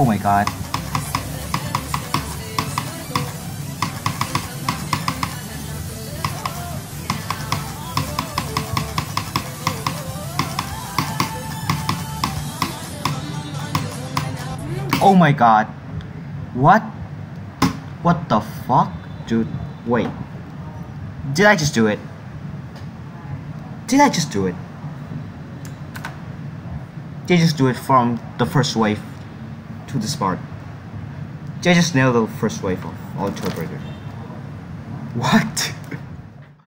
Oh my god. Oh my god. What? What the fuck? Dude, wait. Did I just do it? Did I just do it? Did I just do it from the first wave to? Did I just nail the first wave of Auditory Breaker? What?